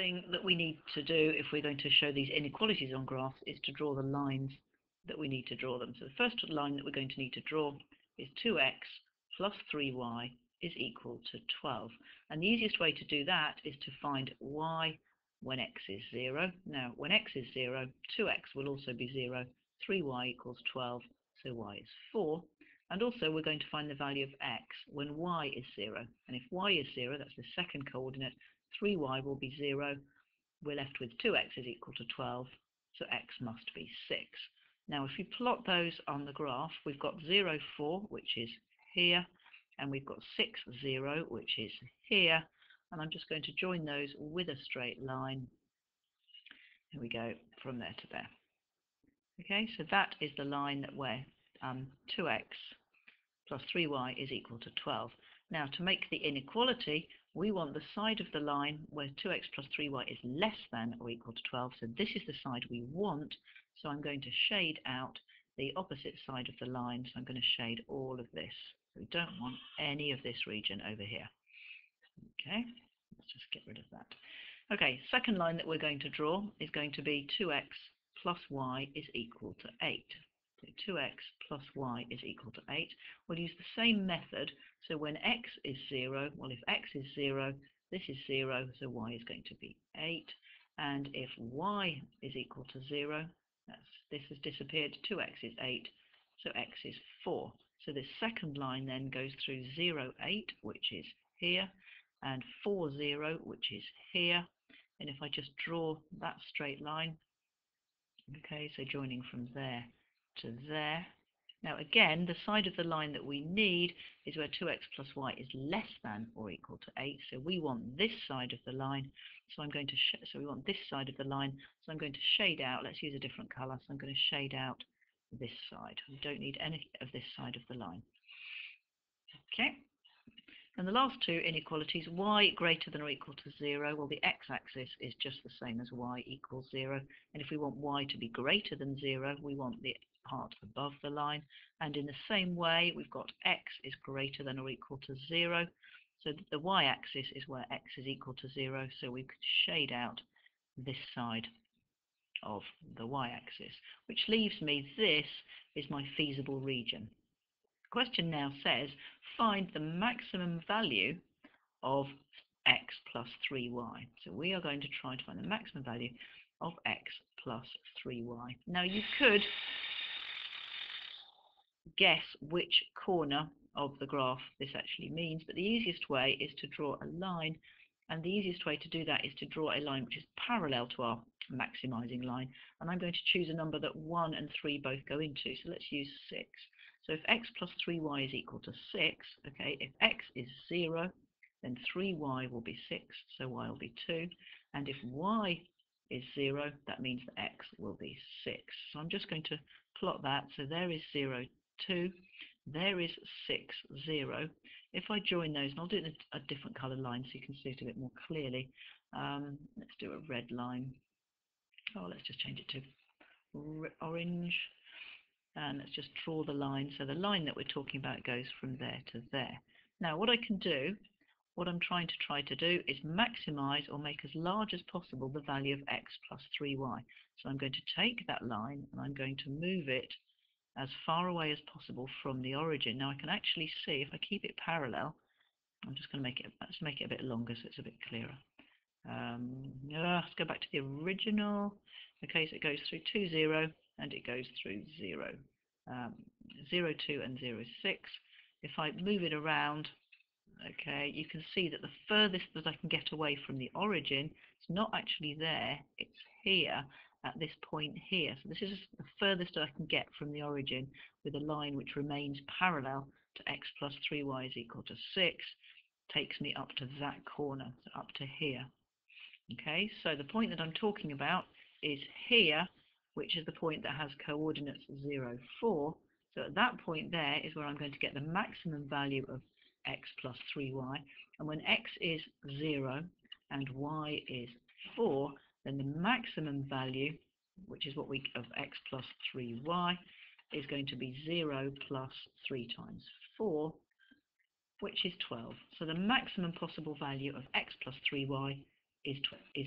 thing that we need to do if we're going to show these inequalities on graphs is to draw the lines that we need to draw them. So the first line that we're going to need to draw is 2x plus 3y is equal to 12. And the easiest way to do that is to find y when x is 0. Now, when x is 0, 2x will also be 0, 3y equals 12, so y is 4. And also we're going to find the value of x when y is 0. And if y is 0, that's the second coordinate, 3y will be 0. We're left with 2x is equal to 12, so x must be 6. Now if you plot those on the graph, we've got 0, 4, which is here, and we've got 6, 0, which is here, and I'm just going to join those with a straight line. Here we go, from there to there. Okay, so that is the line that where um, 2x plus 3y is equal to 12. Now, to make the inequality, we want the side of the line where 2x plus 3y is less than or equal to 12. So this is the side we want. So I'm going to shade out the opposite side of the line. So I'm going to shade all of this. We don't want any of this region over here. Okay, let's just get rid of that. Okay, second line that we're going to draw is going to be 2x plus y is equal to 8. So 2x plus y is equal to 8. We'll use the same method. So when x is 0, well, if x is 0, this is 0, so y is going to be 8. And if y is equal to 0, this has disappeared, 2x is 8, so x is 4. So this second line then goes through 0, 8, which is here, and 4, 0, which is here. And if I just draw that straight line, okay, so joining from there to there. Now again, the side of the line that we need is where 2x plus y is less than or equal to 8. So we want this side of the line. So I'm going to so we want this side of the line. So I'm going to shade out. Let's use a different color. So I'm going to shade out this side. We don't need any of this side of the line. Okay. And the last two inequalities, y greater than or equal to 0, well, the x-axis is just the same as y equals 0. And if we want y to be greater than 0, we want the part above the line. And in the same way, we've got x is greater than or equal to 0. So the y-axis is where x is equal to 0. So we could shade out this side of the y-axis, which leaves me this is my feasible region. The question now says, find the maximum value of x plus 3y. So we are going to try to find the maximum value of x plus 3y. Now you could guess which corner of the graph this actually means, but the easiest way is to draw a line, and the easiest way to do that is to draw a line which is parallel to our maximizing line, and I'm going to choose a number that 1 and 3 both go into, so let's use 6. So if x plus 3y is equal to 6, okay, if x is 0, then 3y will be 6, so y will be 2, and if y is 0, that means that x will be 6. So I'm just going to plot that, so there is 0, 2. There is 6, 0. If I join those, and I'll do it in a different colour line so you can see it a bit more clearly. Um, let's do a red line. Oh, let's just change it to orange. And let's just draw the line. So the line that we're talking about goes from there to there. Now, what I can do, what I'm trying to try to do is maximize or make as large as possible the value of x plus 3y. So I'm going to take that line and I'm going to move it as far away as possible from the origin. Now I can actually see, if I keep it parallel, I'm just going to make it, let's make it a bit longer so it's a bit clearer. Um, let's go back to the original. Okay, so it goes through 2, 0, and it goes through 0, um, 0, 2, and 0, 6. If I move it around, okay, you can see that the furthest that I can get away from the origin, it's not actually there, it's here, at this point here. So this is the furthest I can get from the origin with a line which remains parallel to x plus 3y is equal to 6, takes me up to that corner, so up to here. Okay, so the point that I'm talking about is here, which is the point that has coordinates 0, 4. So at that point there is where I'm going to get the maximum value of x plus 3y. And when x is 0 and y is 4, then the maximum value, which is what we of x plus 3y, is going to be 0 plus 3 times 4, which is 12. So the maximum possible value of x plus 3y is, is